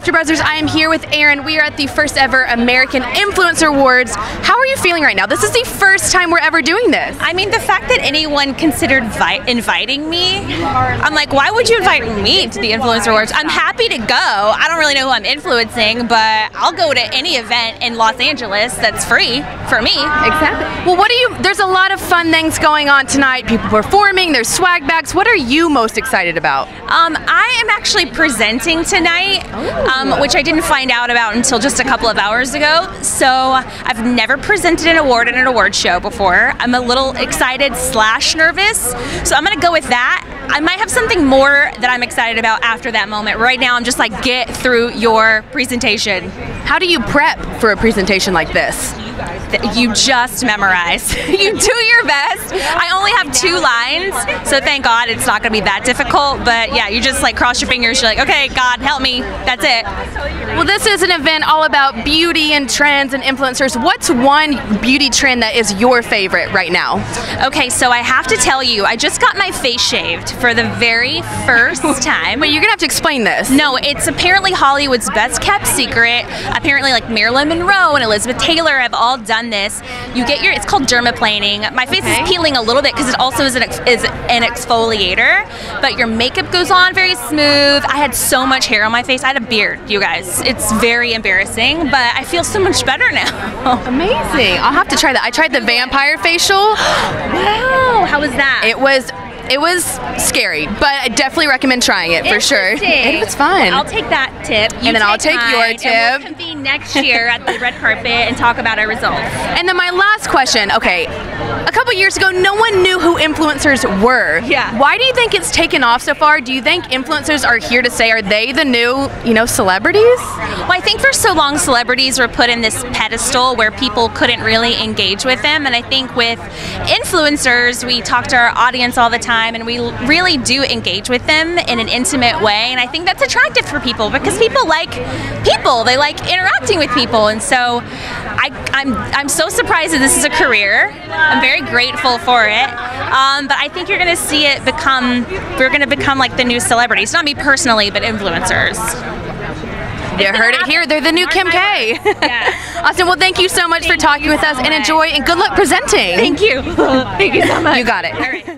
AfterBuzzers. I am here with Erin. We are at the first ever American Influencer Awards. How are you feeling right now? This is the first time we're ever doing this. I mean, the fact that anyone considered vi- inviting me, I'm like, why would you invite me to the Influencer Awards? I'm happy to go. I don't really know who I'm influencing, but I'll go to any event in Los Angeles that's free for me. Exactly. Well, what do you? There's a lot of fun things going on tonight. People performing. There's swag bags. What are you most excited about? Um, I am actually presenting tonight, um, which I didn't find out about until just a couple of hours ago. So I've never presented an award at an award show before. I'm a little excited slash nervous, so I'm gonna go with that. I might have something more that I'm excited about after that moment. Right now, I'm just like, get through your presentation. How do you prep for a presentation like this? You just memorize. you do your best. I only have two lines, so thank God it's not going to be that difficult. But yeah, you just like cross your fingers. You're like, okay, God, help me. That's it. Well, this is an event all about beauty and trends and influencers. What's one beauty trend that is your favorite right now? Okay, so I have to tell you, I just got my face shaved for the very first time. Wait, you're gonna have to explain this. No, it's apparently Hollywood's best kept secret. Apparently, like Marilyn Monroe and Elizabeth Taylor have all done this. You get your, it's called dermaplaning. My face Okay. is peeling a little bit because it also is an, ex, is an exfoliator, but your makeup goes on very smooth. I had so much hair on my face. I had a beard, you guys. It's very embarrassing, but I feel so much better now. Amazing. I'll have to try that. I tried the vampire facial. wow, how was that? It was it was scary, but I definitely recommend trying it for sure. Interesting. It was fun. I'll take that tip. You And then I'll take your mine, tip. And we'll convene next year at the red carpet and talk about our results. and then my last question. Okay, a couple years ago, no one knew who influencers were. Yeah. Why do you think it's taken off so far? Do you think influencers are here to say are they the new you know celebrities? Well, I think for so long celebrities were put in this pedestal where people couldn't really engage with them. And I think with influencers, we talk to our audience all the time and we really do engage with them in an intimate way. And I think that's attractive for people because people like people, they like interacting with people. And so I, I'm, I'm so surprised that this is a career. I'm very grateful for it. Um, but I think you're going to see it become, we're going to become like the new celebrities. Not me personally, but influencers. You heard it here. They're the new Kim K. Yeah. Austin, well, thank you so much for talking with us so and enjoy and good luck presenting. Thank you. Thank you so much. You got it. All right.